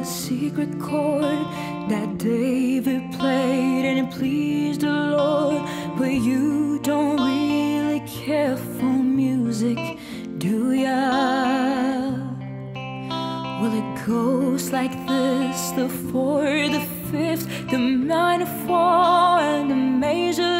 a secret chord that David played and it pleased the Lord. But you don't really care for music, do ya? Well, it goes like this the four, the fifth, the minor four and the major